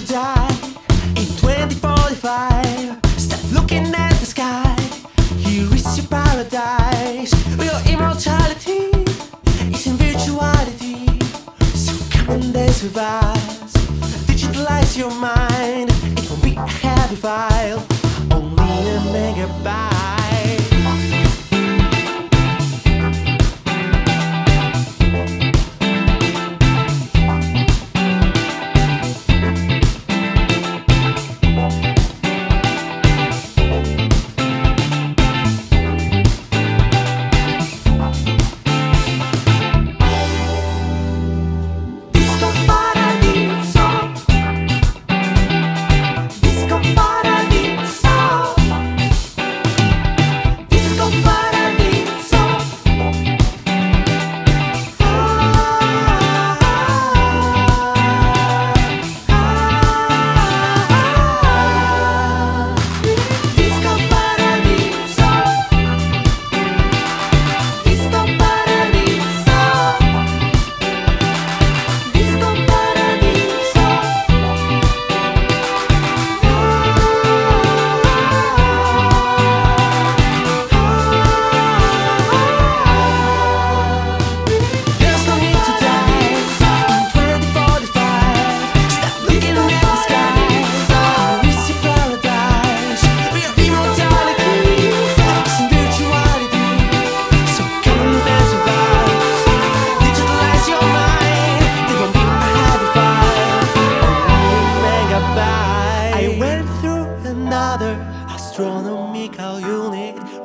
to die in 2045. Stop looking at the sky. Here is your paradise. Your immortality is in virtuality. So come and dance with us. Digitalize your mind. It will be a heavy file. Only a megabyte.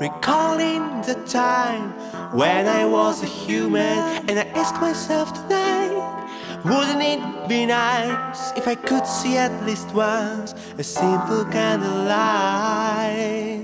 Recalling the time when I was a human and I asked myself tonight Wouldn't it be nice if I could see at least once a simple kind of light?